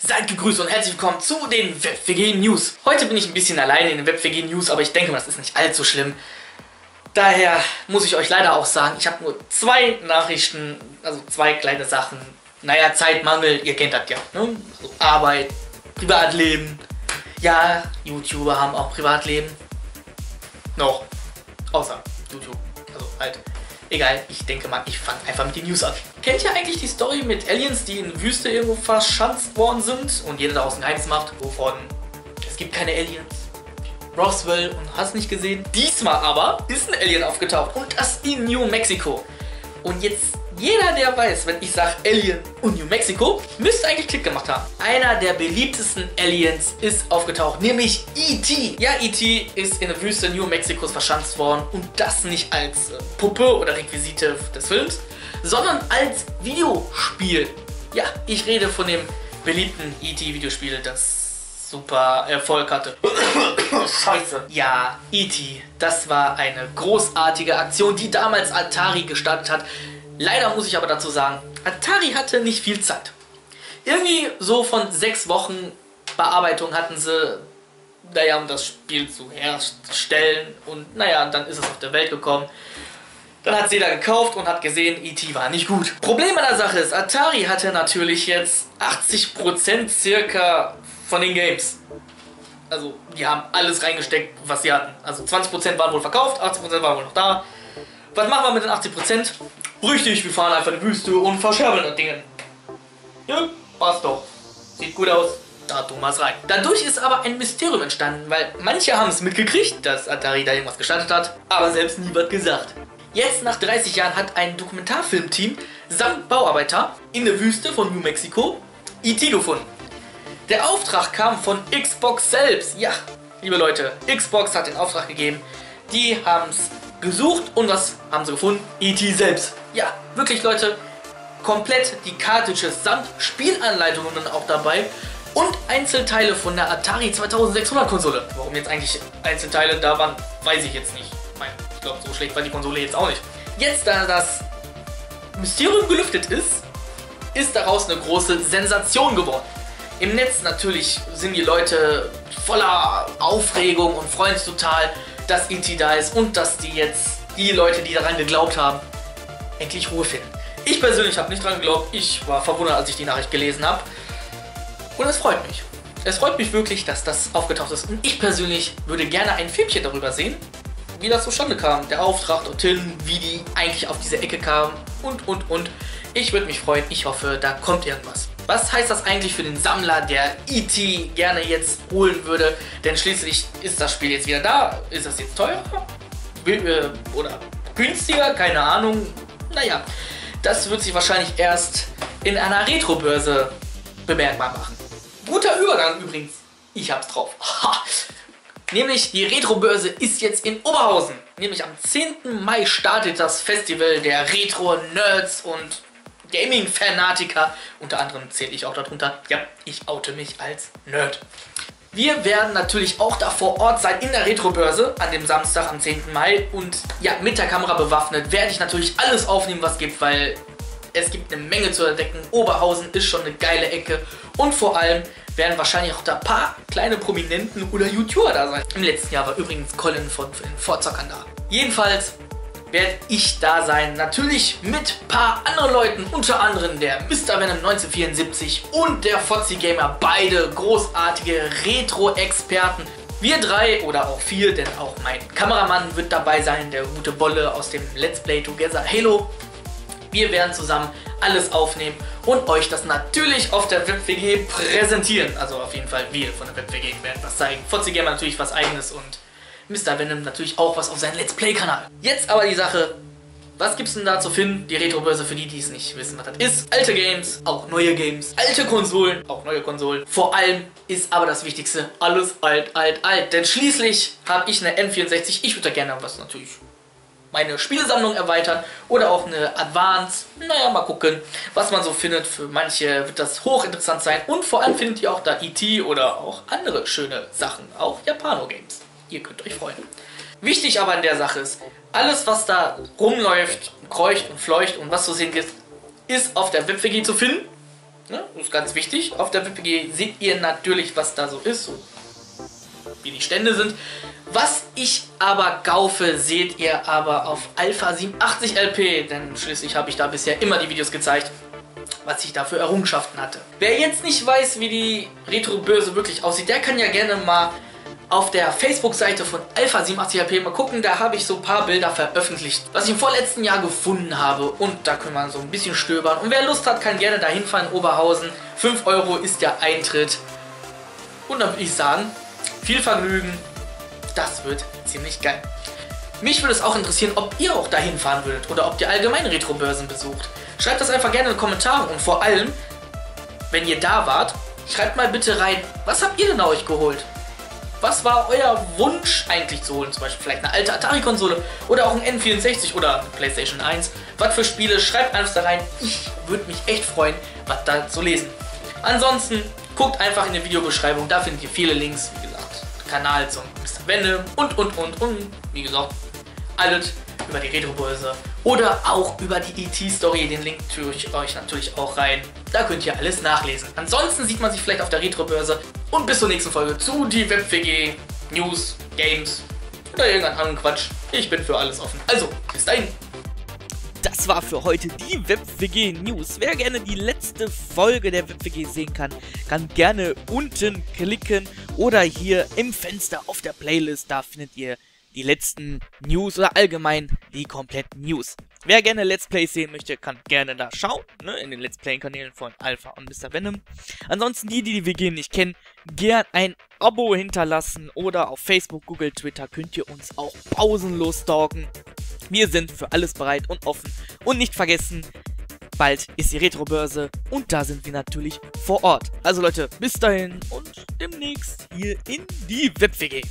Seid gegrüßt und herzlich willkommen zu den WebWG News. Heute bin ich ein bisschen alleine in den WebWG News, aber ich denke mal, das ist nicht allzu schlimm. Daher muss ich euch leider auch sagen, ich habe nur zwei Nachrichten, also zwei kleine Sachen. Naja, Zeitmangel, ihr kennt das ja. Ne? Also Arbeit, Privatleben. Ja, YouTuber haben auch Privatleben. Noch. Außer YouTube. Also halt. Egal, ich denke mal, ich fange einfach mit den News an. Kennt ihr eigentlich die Story mit Aliens, die in Wüste irgendwo verschanzt worden sind und jeder daraus ein Geheimnis macht, wovon es gibt keine Aliens? Roswell und hast nicht gesehen. Diesmal aber ist ein Alien aufgetaucht und das in New Mexico. Und jetzt jeder, der weiß, wenn ich sage Alien und New Mexico, müsste eigentlich Klick gemacht haben. Einer der beliebtesten Aliens ist aufgetaucht, nämlich E.T. Ja, E.T. ist in der Wüste New Mexicos verschanzt worden und das nicht als äh, Puppe oder Requisite des Films, sondern als Videospiel. Ja, ich rede von dem beliebten E.T. Videospiel, das super Erfolg hatte. Scheiße. Ja, E.T., das war eine großartige Aktion, die damals Atari gestartet hat. Leider muss ich aber dazu sagen, Atari hatte nicht viel Zeit. Irgendwie so von sechs Wochen Bearbeitung hatten sie, naja, um das Spiel zu herstellen. Und naja, dann ist es auf der Welt gekommen. Dann hat es jeder gekauft und hat gesehen, E.T. war nicht gut. Problem an der Sache ist, Atari hatte natürlich jetzt 80% circa von den Games. Also, die haben alles reingesteckt, was sie hatten. Also 20% waren wohl verkauft, 80% waren wohl noch da. Was machen wir mit den 80%? Richtig, wir fahren einfach in die Wüste und verscherbeln das Ding. Ja, passt doch. Sieht gut aus. Da Thomas rein. Dadurch ist aber ein Mysterium entstanden, weil manche haben es mitgekriegt, dass Atari da irgendwas gestartet hat, aber selbst nie was gesagt. Jetzt nach 30 Jahren hat ein Dokumentarfilmteam samt Bauarbeiter in der Wüste von New Mexico E.T. gefunden. Der Auftrag kam von Xbox selbst. Ja, liebe Leute, Xbox hat den Auftrag gegeben. Die haben es gesucht und was haben sie gefunden? E.T. selbst. Ja, wirklich Leute, komplett die Cartridges samt Spielanleitungen auch dabei und Einzelteile von der Atari 2600 Konsole. Warum jetzt eigentlich Einzelteile da waren, weiß ich jetzt nicht. Ich meine, ich glaube, so schlecht war die Konsole jetzt auch nicht. Jetzt, da das Mysterium gelüftet ist, ist daraus eine große Sensation geworden. Im Netz natürlich sind die Leute voller Aufregung und freuen sich total, dass E.T. da ist und dass die jetzt, die Leute, die daran geglaubt haben, endlich Ruhe finden. Ich persönlich habe nicht dran geglaubt. Ich war verwundert, als ich die Nachricht gelesen habe. Und es freut mich. Es freut mich wirklich, dass das aufgetaucht ist. Und ich persönlich würde gerne ein Filmchen darüber sehen, wie das zustande kam. Der Auftrag dorthin, wie die eigentlich auf diese Ecke kamen und, und, und. Ich würde mich freuen. Ich hoffe, da kommt irgendwas. Was heißt das eigentlich für den Sammler, der E.T. gerne jetzt holen würde? Denn schließlich ist das Spiel jetzt wieder da. Ist das jetzt teurer? Oder günstiger? Keine Ahnung. Naja, das wird sich wahrscheinlich erst in einer Retro-Börse bemerkbar machen. Guter Übergang übrigens. Ich hab's drauf. Nämlich die Retro-Börse ist jetzt in Oberhausen. Nämlich am 10. Mai startet das Festival der Retro-Nerds und Gaming-Fanatiker. Unter anderem zähle ich auch darunter. Ja, ich oute mich als Nerd. Wir werden natürlich auch da vor Ort sein in der Retro-Börse an dem Samstag am 10. Mai. Und ja, mit der Kamera bewaffnet werde ich natürlich alles aufnehmen, was gibt, weil es gibt eine Menge zu entdecken. Oberhausen ist schon eine geile Ecke. Und vor allem werden wahrscheinlich auch da ein paar kleine Prominenten oder YouTuber da sein. Im letzten Jahr war übrigens Colin von Vorzockern da. Jedenfalls werde ich da sein. Natürlich mit ein paar anderen Leuten, unter anderem der Mr. Venom 1974 und der Fozzi Gamer. Beide großartige Retro-Experten. Wir drei oder auch vier, denn auch mein Kameramann wird dabei sein, der gute Bolle aus dem Let's Play Together Halo. Wir werden zusammen alles aufnehmen und euch das natürlich auf der WebWG präsentieren. Also auf jeden Fall wir von der WebWG werden was zeigen. Fozzi Gamer natürlich was eigenes und Mr. Venom natürlich auch was auf seinem Let's Play-Kanal. Jetzt aber die Sache, was gibt's denn da zu finden? Die Retro-Börse für die, die es nicht wissen, was das ist. Alte Games, auch neue Games. Alte Konsolen, auch neue Konsolen. Vor allem ist aber das Wichtigste, alles alt, alt, alt. Denn schließlich habe ich eine N64. Ich würde da gerne was natürlich meine Spielesammlung erweitern oder auch eine Advance. Naja, mal gucken, was man so findet. Für manche wird das hochinteressant sein. Und vor allem findet ihr auch da E.T. oder auch andere schöne Sachen. Auch Japano-Games. Ihr könnt euch freuen. Wichtig aber in der Sache ist, alles was da rumläuft, kreucht und fleucht und was zu sehen gibt, ist auf der WebWG zu finden. Ne? Das ist ganz wichtig. Auf der WPG seht ihr natürlich, was da so ist, wie die Stände sind. Was ich aber kaufe, seht ihr aber auf Alpha 87 LP, denn schließlich habe ich da bisher immer die Videos gezeigt, was ich da für Errungenschaften hatte. Wer jetzt nicht weiß, wie die Retro-Börse wirklich aussieht, der kann ja gerne mal auf der Facebook-Seite von Alpha 87 HP mal gucken. Da habe ich so ein paar Bilder veröffentlicht, was ich im vorletzten Jahr gefunden habe. Und da können wir so ein bisschen stöbern. Und wer Lust hat, kann gerne dahin fahren, Oberhausen. 5 Euro ist der Eintritt. Und dann würde ich sagen, viel Vergnügen. Das wird ziemlich geil. Mich würde es auch interessieren, ob ihr auch dahin fahren würdet oder ob ihr allgemein Retro-Börsen besucht. Schreibt das einfach gerne in die Kommentare und vor allem, wenn ihr da wart, schreibt mal bitte rein, was habt ihr denn euch geholt? Was war euer Wunsch eigentlich zu holen? Zum Beispiel vielleicht eine alte Atari-Konsole oder auch ein N64 oder eine PlayStation 1. Was für Spiele? Schreibt alles da rein. Ich würde mich echt freuen, was da zu lesen. Ansonsten guckt einfach in die Videobeschreibung, da findet ihr viele Links. Wie gesagt, Kanal zum Mr. Wende und, und, und, und. Wie gesagt, alles über die Retrobörse oder auch über die ET-Story. Den Link tue ich euch natürlich auch rein. Da könnt ihr alles nachlesen. Ansonsten sieht man sich vielleicht auf der Retrobörse. Und bis zur nächsten Folge zu die WebWG, News, Games oder irgendeinen anderen Quatsch. Ich bin für alles offen. Also, bis dahin. Das war für heute die WebWG News. Wer gerne die letzte Folge der WebWG sehen kann, kann gerne unten klicken oder hier im Fenster auf der Playlist. Da findet ihr die letzten News oder allgemein die kompletten News. Wer gerne Let's Plays sehen möchte, kann gerne da schauen, ne, in den Let's Play-Kanälen von Alpha und Mr. Venom. Ansonsten die, die die WG nicht kennen, gern ein Abo hinterlassen oder auf Facebook, Google, Twitter könnt ihr uns auch pausenlos stalken. Wir sind für alles bereit und offen und nicht vergessen, bald ist die Retrobörse und da sind wir natürlich vor Ort. Also Leute, bis dahin und demnächst hier in die WebWG.